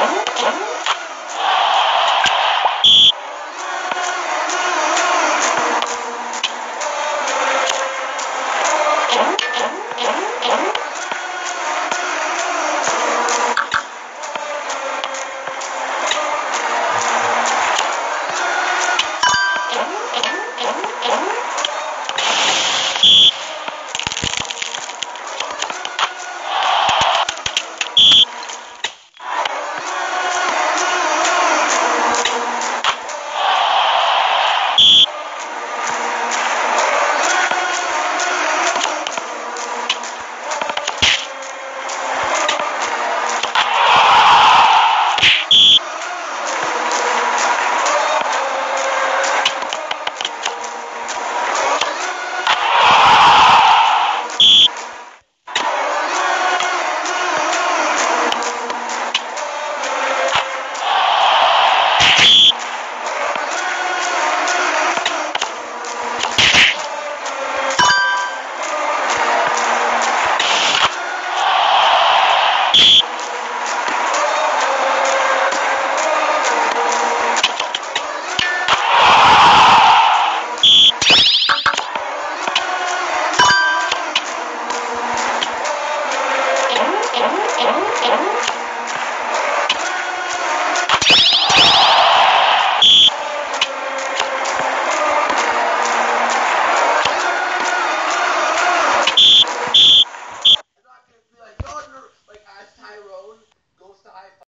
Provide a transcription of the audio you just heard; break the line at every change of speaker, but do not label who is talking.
What?
Thank you.